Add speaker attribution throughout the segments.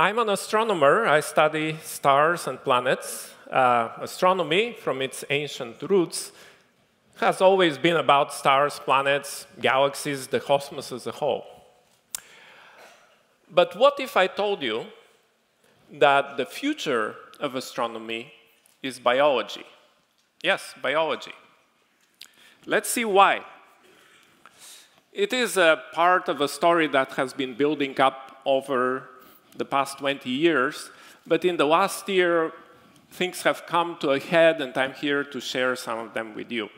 Speaker 1: I'm an astronomer. I study stars and planets. Uh, astronomy, from its ancient roots, has always been about stars, planets, galaxies, the cosmos as a whole. But what if I told you that the future of astronomy is biology? Yes, biology. Let's see why. It is a part of a story that has been building up over the past 20 years. But in the last year, things have come to a head, and I'm here to share some of them with you.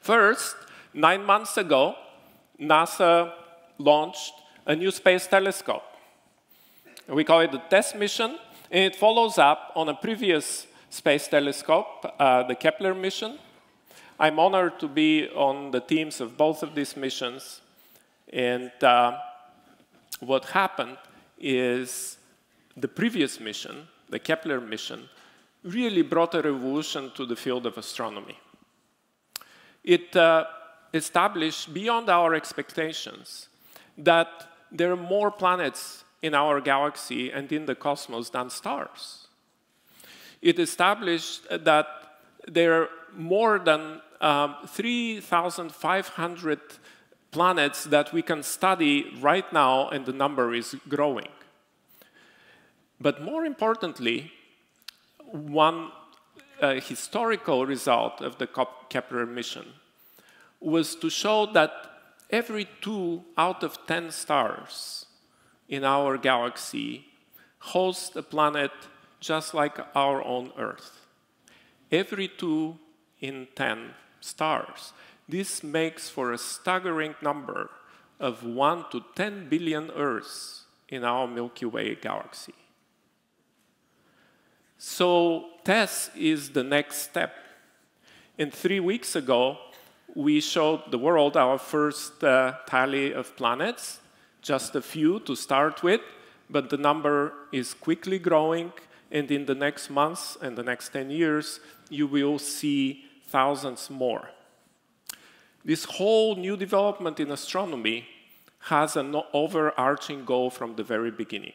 Speaker 1: First, nine months ago, NASA launched a new space telescope. We call it the TESS mission, and it follows up on a previous space telescope, uh, the Kepler mission. I'm honored to be on the teams of both of these missions. And uh, what happened is the previous mission, the Kepler mission, really brought a revolution to the field of astronomy. It uh, established beyond our expectations that there are more planets in our galaxy and in the cosmos than stars. It established that there are more than um, 3,500 planets that we can study right now, and the number is growing. But more importantly, one uh, historical result of the Kepler mission was to show that every two out of 10 stars in our galaxy host a planet just like our own Earth. Every two in 10 stars. This makes for a staggering number of 1 to 10 billion Earths in our Milky Way galaxy. So TESS is the next step. And three weeks ago, we showed the world our first uh, tally of planets, just a few to start with, but the number is quickly growing, and in the next months and the next 10 years, you will see thousands more. This whole new development in astronomy has an overarching goal from the very beginning.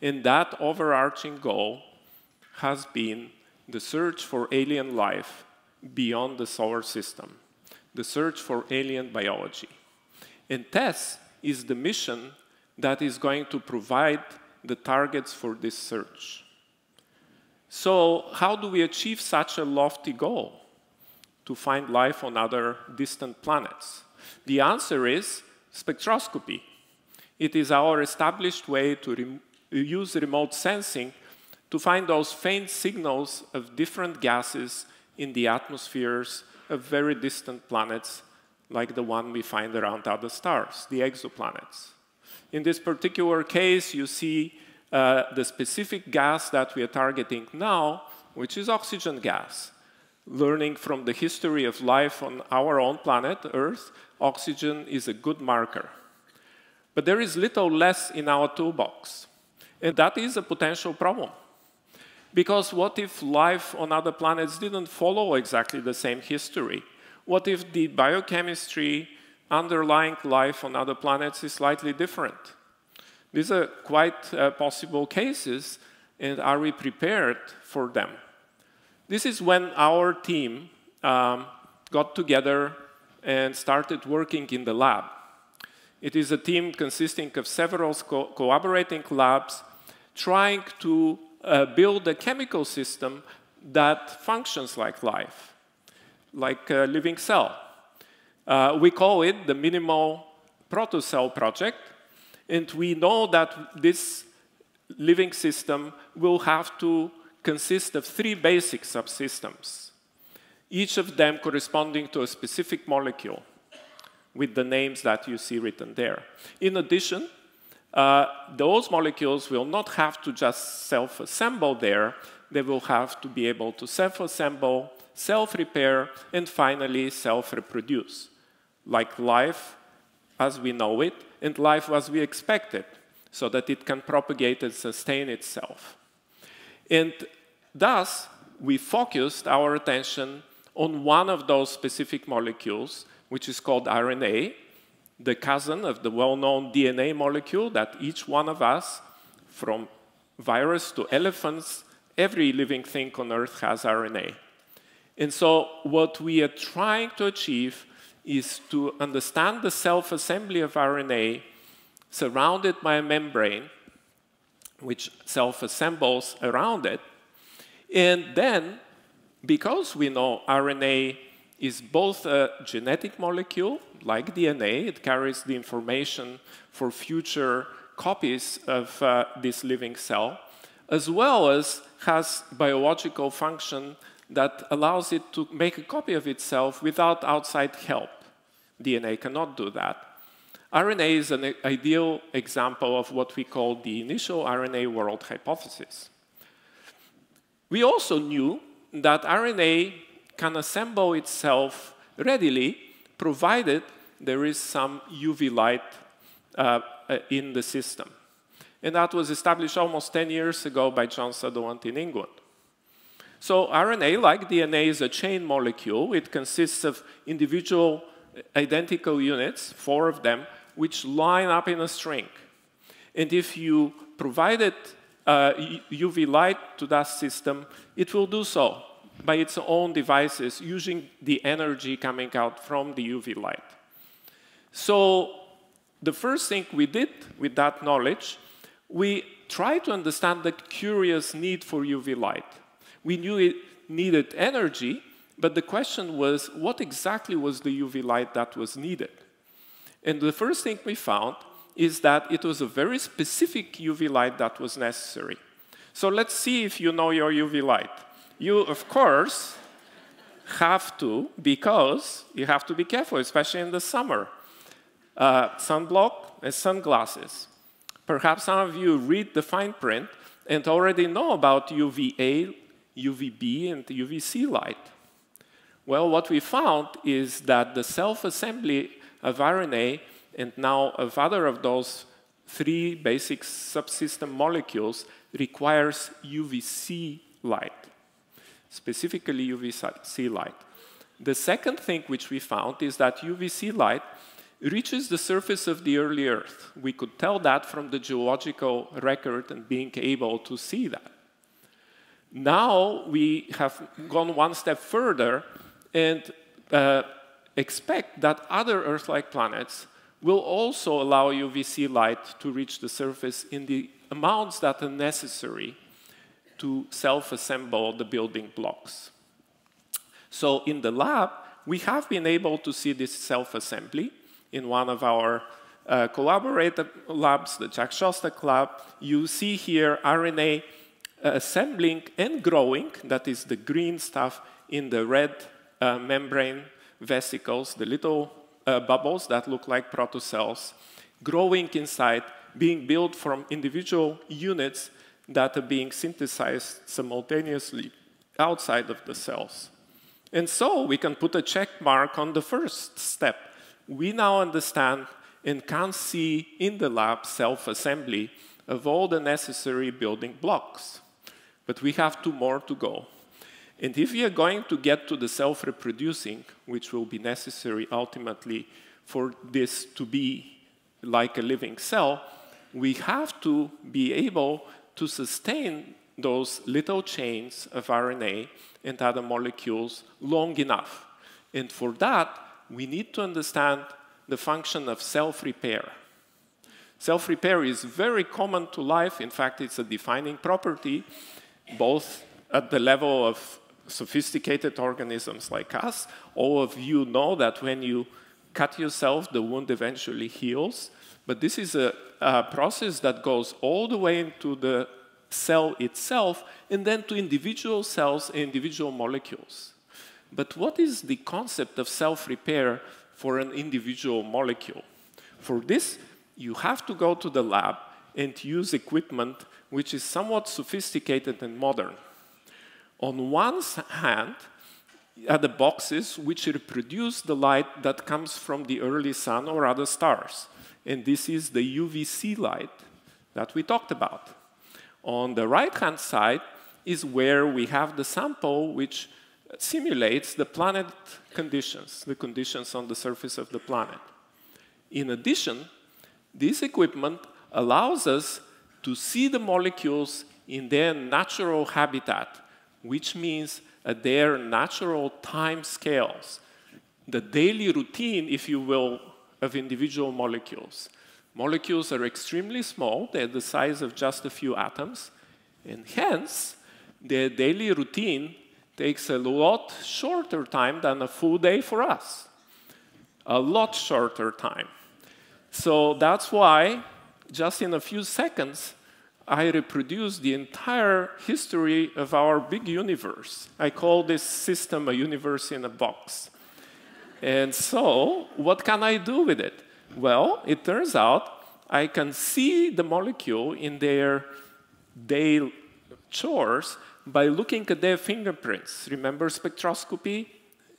Speaker 1: And that overarching goal has been the search for alien life beyond the solar system, the search for alien biology. And TESS is the mission that is going to provide the targets for this search. So, how do we achieve such a lofty goal? to find life on other distant planets? The answer is spectroscopy. It is our established way to rem use remote sensing to find those faint signals of different gases in the atmospheres of very distant planets like the one we find around other stars, the exoplanets. In this particular case, you see uh, the specific gas that we are targeting now, which is oxygen gas learning from the history of life on our own planet, Earth, oxygen is a good marker. But there is little less in our toolbox. And that is a potential problem. Because what if life on other planets didn't follow exactly the same history? What if the biochemistry underlying life on other planets is slightly different? These are quite uh, possible cases, and are we prepared for them? This is when our team um, got together and started working in the lab. It is a team consisting of several co collaborating labs trying to uh, build a chemical system that functions like life, like a living cell. Uh, we call it the Minimal Protocell Project, and we know that this living system will have to consist of three basic subsystems, each of them corresponding to a specific molecule with the names that you see written there. In addition, uh, those molecules will not have to just self-assemble there, they will have to be able to self-assemble, self-repair, and finally self-reproduce. Like life, as we know it, and life as we expect it, so that it can propagate and sustain itself. And thus, we focused our attention on one of those specific molecules, which is called RNA, the cousin of the well-known DNA molecule that each one of us, from virus to elephants, every living thing on Earth has RNA. And so what we are trying to achieve is to understand the self-assembly of RNA surrounded by a membrane, which self-assembles around it. And then, because we know RNA is both a genetic molecule, like DNA, it carries the information for future copies of uh, this living cell, as well as has biological function that allows it to make a copy of itself without outside help. DNA cannot do that. RNA is an ideal example of what we call the initial RNA world hypothesis. We also knew that RNA can assemble itself readily, provided there is some UV light uh, uh, in the system. And that was established almost 10 years ago by John Sutherland in England. So RNA, like DNA, is a chain molecule. It consists of individual identical units, four of them, which line up in a string. And if you provided uh, UV light to that system, it will do so by its own devices using the energy coming out from the UV light. So the first thing we did with that knowledge, we tried to understand the curious need for UV light. We knew it needed energy, but the question was, what exactly was the UV light that was needed? And the first thing we found is that it was a very specific UV light that was necessary. So let's see if you know your UV light. You, of course, have to, because you have to be careful, especially in the summer. Uh, sunblock and sunglasses. Perhaps some of you read the fine print and already know about UVA, UVB, and UVC light. Well, what we found is that the self-assembly of RNA and now of other of those three basic subsystem molecules requires UVC light, specifically UVC light. The second thing which we found is that UVC light reaches the surface of the early Earth. We could tell that from the geological record and being able to see that. Now we have gone one step further and uh, expect that other Earth-like planets will also allow UVC light to reach the surface in the amounts that are necessary to self-assemble the building blocks. So in the lab, we have been able to see this self-assembly in one of our uh, collaborator labs, the Jack Szostak lab. You see here RNA assembling and growing, that is the green stuff in the red uh, membrane vesicles, the little uh, bubbles that look like protocells, growing inside, being built from individual units that are being synthesized simultaneously outside of the cells. And so we can put a check mark on the first step. We now understand and can see in the lab self-assembly of all the necessary building blocks. But we have two more to go. And if we are going to get to the self-reproducing, which will be necessary ultimately for this to be like a living cell, we have to be able to sustain those little chains of RNA and other molecules long enough. And for that, we need to understand the function of self-repair. Self-repair is very common to life. In fact, it's a defining property, both at the level of sophisticated organisms like us, all of you know that when you cut yourself, the wound eventually heals. But this is a, a, process that goes all the way into the cell itself and then to individual cells and individual molecules. But what is the concept of self-repair for an individual molecule? For this, you have to go to the lab and use equipment which is somewhat sophisticated and modern. On one hand, are the boxes which reproduce the light that comes from the early sun or other stars. And this is the UVC light that we talked about. On the right-hand side is where we have the sample which simulates the planet conditions, the conditions on the surface of the planet. In addition, this equipment allows us to see the molecules in their natural habitat, which means at their natural time scales, the daily routine, if you will, of individual molecules. Molecules are extremely small, they're the size of just a few atoms, and hence, their daily routine takes a lot shorter time than a full day for us. A lot shorter time. So that's why, just in a few seconds, I reproduce the entire history of our big universe. I call this system a universe in a box. And so, what can I do with it? Well, it turns out I can see the molecule in their day chores by looking at their fingerprints. Remember spectroscopy?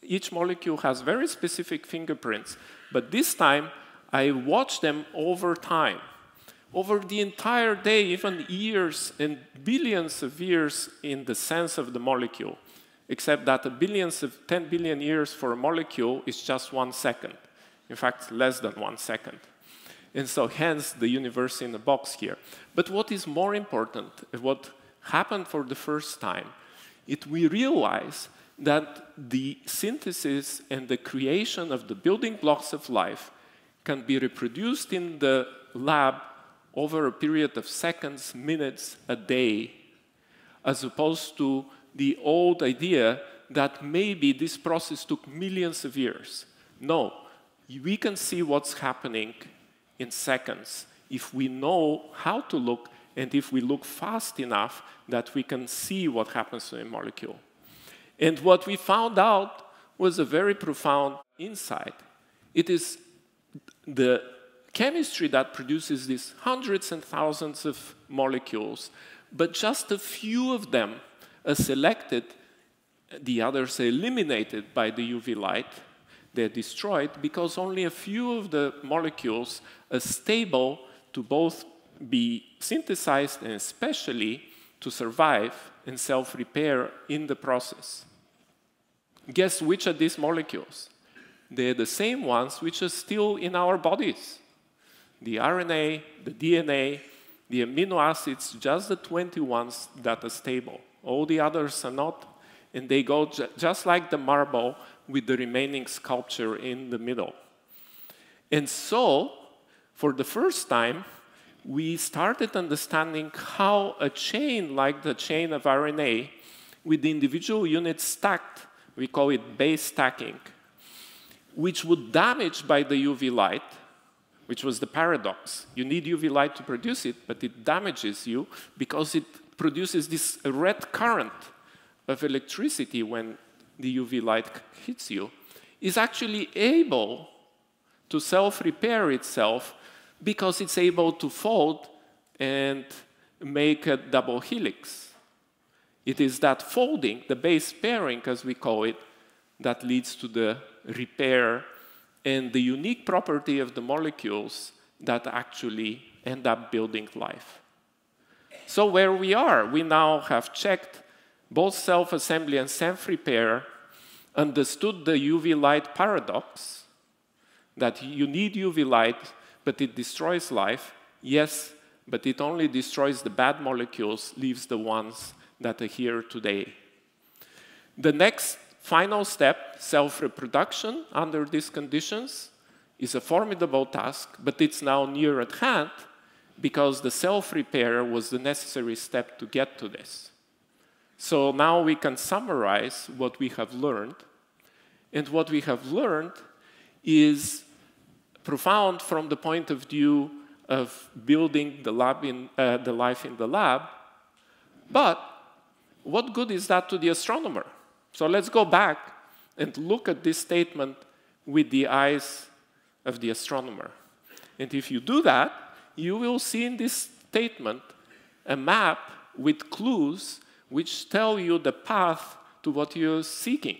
Speaker 1: Each molecule has very specific fingerprints, but this time I watch them over time. Over the entire day, even years and billions of years in the sense of the molecule, except that a billions of 10 billion years for a molecule is just one second. In fact, less than one second. And so hence the universe in a box here. But what is more important, uh, what happened for the first time, it we realize that the synthesis and the creation of the building blocks of life can be reproduced in the lab over a period of seconds, minutes, a day, as opposed to the old idea that maybe this process took millions of years. No, we can see what's happening in seconds if we know how to look and if we look fast enough that we can see what happens to a molecule. And what we found out was a very profound insight. It is the chemistry that produces these hundreds and thousands of molecules, but just a few of them selected, the others are eliminated by the UV light. They're destroyed because only a few of the molecules are stable to both be synthesized and especially to survive and self-repair in the process. Guess which are these molecules? They're the same ones which are still in our bodies. The RNA, the DNA, the amino acids, just the 20 ones that are stable. All the others are not, and they go ju just like the marble with the remaining sculpture in the middle. And so, for the first time, we started understanding how a chain like the chain of RNA with the individual units stacked, we call it base stacking, which would damage by the UV light, which was the paradox. You need UV light to produce it, but it damages you because it produces this red current of electricity when the UV light hits you, is actually able to self-repair itself because it's able to fold and make a double helix. It is that folding, the base pairing, as we call it, that leads to the repair and the unique property of the molecules that actually end up building life. So where we are, we now have checked both self-assembly and self-repair, understood the UV light paradox, that you need UV light but it destroys life. Yes, but it only destroys the bad molecules, leaves the ones that are here today. The next final step, self-reproduction under these conditions, is a formidable task, but it's now near at hand because the self-repair was the necessary step to get to this. So now we can summarize what we have learned. And what we have learned is profound from the point of view of building the, lab in, uh, the life in the lab. But what good is that to the astronomer? So let's go back and look at this statement with the eyes of the astronomer. And if you do that, you will see in this statement a map with clues which tell you the path to what you're seeking.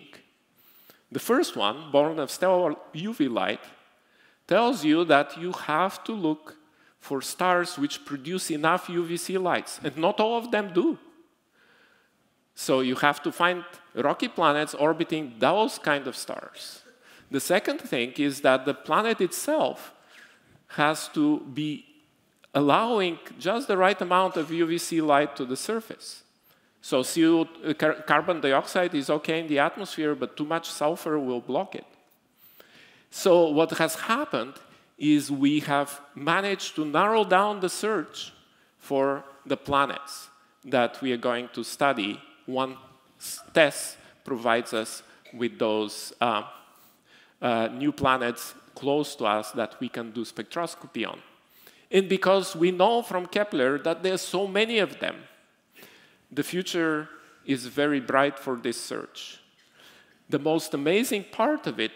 Speaker 1: The first one, born of stellar UV light, tells you that you have to look for stars which produce enough UVC lights, and not all of them do. So you have to find rocky planets orbiting those kind of stars. The second thing is that the planet itself has to be allowing just the right amount of UVC light to the surface. So CO, uh, car carbon dioxide is okay in the atmosphere, but too much sulfur will block it. So what has happened is we have managed to narrow down the search for the planets that we are going to study. One TESS provides us with those uh, uh, new planets close to us that we can do spectroscopy on. And because we know from Kepler that there's so many of them, the future is very bright for this search. The most amazing part of it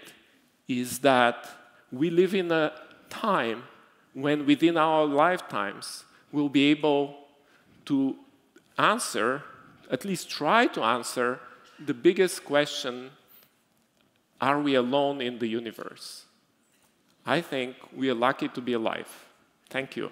Speaker 1: is that we live in a time when within our lifetimes we'll be able to answer, at least try to answer, the biggest question, are we alone in the universe? I think we are lucky to be alive. Thank you.